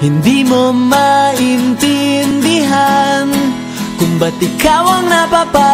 Hindi mo maintindihan Kung ba't ikaw ang napapa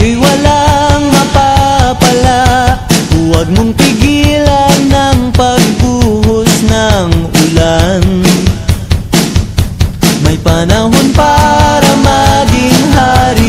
tayo'y walang mapapala. Huwag mong pigilan ng pagbuhos ng ulan. May panahon para maging hari.